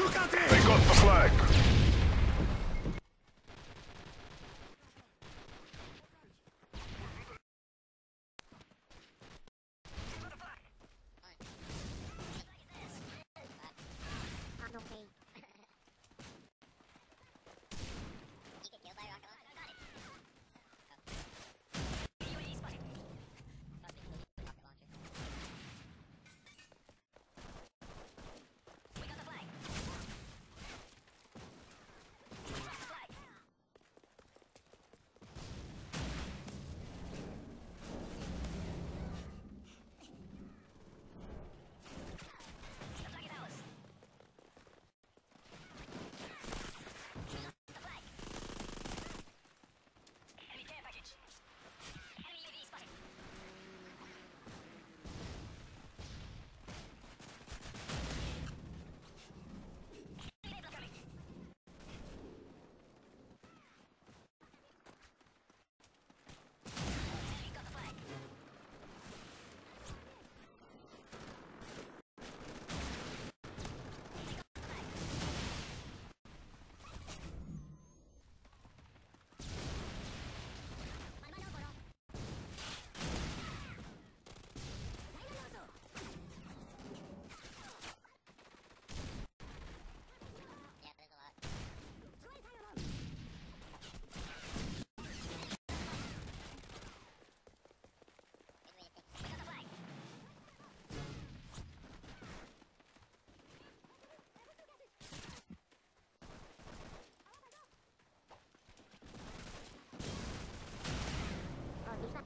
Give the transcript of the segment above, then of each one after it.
They got the flag.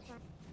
time.